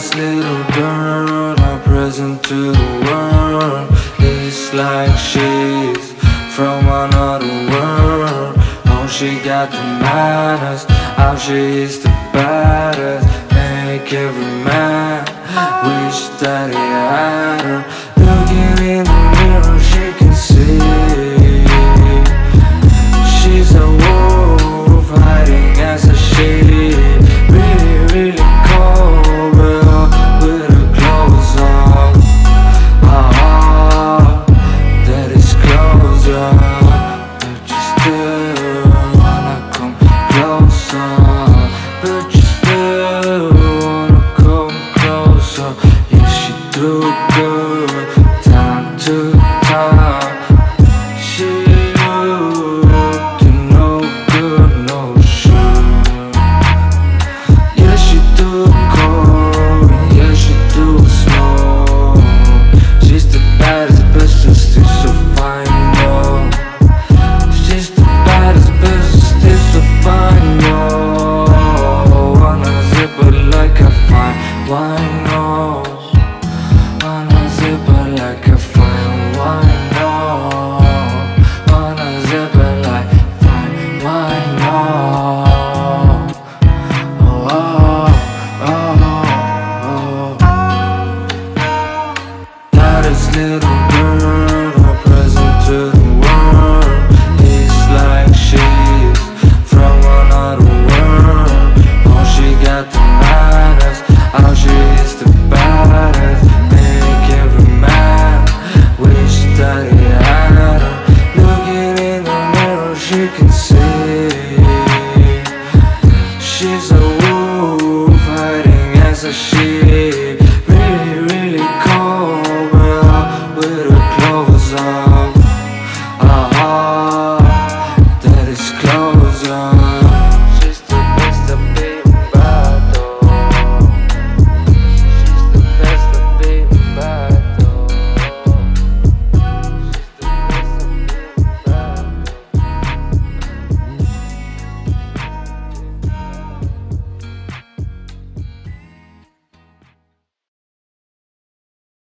baddest little girl, a present to the world. It's like she's from another world. Oh, she got the manners, how she is the baddest. Make every man wish that he had her. this little girl A present to the world. It's like she's from another world. All she got the manners All she is the baddest. Make every man wish that he had her. Looking in the mirror she can see. She's a wolf hiding as a sheep. Really